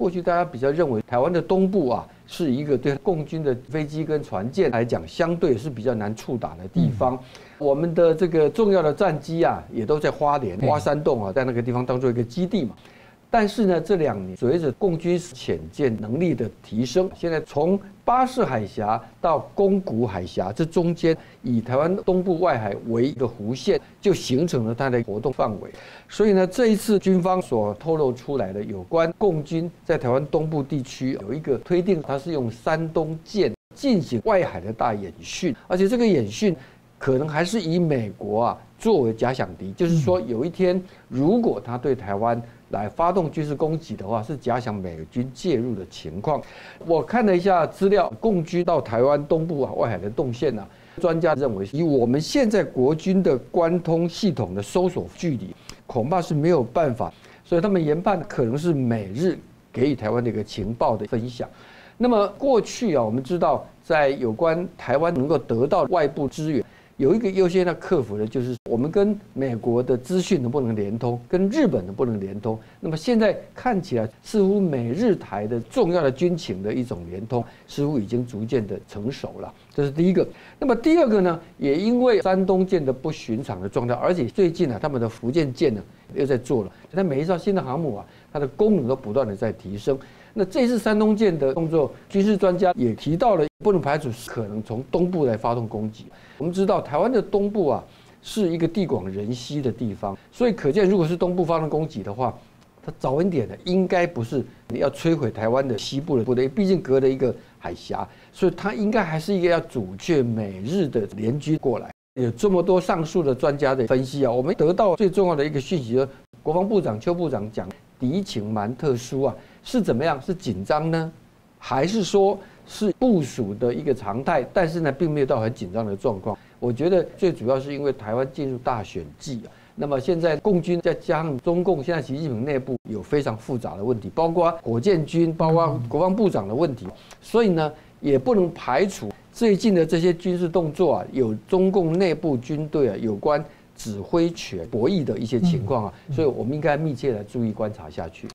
过去大家比较认为台湾的东部啊，是一个对共军的飞机跟船舰来讲，相对是比较难触打的地方。我们的这个重要的战机啊，也都在花莲花山洞啊，在那个地方当做一个基地嘛。但是呢，这两年随着共军潜舰能力的提升，现在从巴士海峡到宫古海峡这中间，以台湾东部外海为一个弧线，就形成了它的活动范围。所以呢，这一次军方所透露出来的有关共军在台湾东部地区有一个推定，它是用山东舰进行外海的大演训，而且这个演训可能还是以美国啊作为假想敌，就是说有一天如果他对台湾。来发动军事攻击的话，是假想美军介入的情况。我看了一下资料，共军到台湾东部啊外海的动线呢，专家认为以我们现在国军的关通系统的搜索距离，恐怕是没有办法。所以他们研判可能是美日给予台湾的一个情报的分享。那么过去啊，我们知道在有关台湾能够得到外部支援。有一个优先要克服的，就是我们跟美国的资讯能不能连通，跟日本能不能连通。那么现在看起来，似乎美日台的重要的军情的一种连通，似乎已经逐渐的成熟了。这是第一个。那么第二个呢，也因为山东舰的不寻常的状态，而且最近呢，他们的福建舰呢又在做了，它每一艘新的航母啊，它的功能都不断的在提升。那这次山东舰的动作，军事专家也提到了，不能排除可能从东部来发动攻击。我们知道台湾的东部啊，是一个地广人稀的地方，所以可见，如果是东部发动攻击的话，它早一点的应该不是要摧毁台湾的西部的部队，毕竟隔了一个海峡，所以它应该还是一个要阻却美日的联军过来。有这么多上述的专家的分析啊，我们得到最重要的一个讯息，国防部长邱部长讲，敌情蛮特殊啊。是怎么样？是紧张呢，还是说是部署的一个常态？但是呢，并没有到很紧张的状况。我觉得最主要是因为台湾进入大选季啊。那么现在共军再加上中共，现在习近平内部有非常复杂的问题，包括火箭军，包括国防部长的问题。所以呢，也不能排除最近的这些军事动作啊，有中共内部军队啊有关指挥权博弈的一些情况啊。所以我们应该密切的注意观察下去。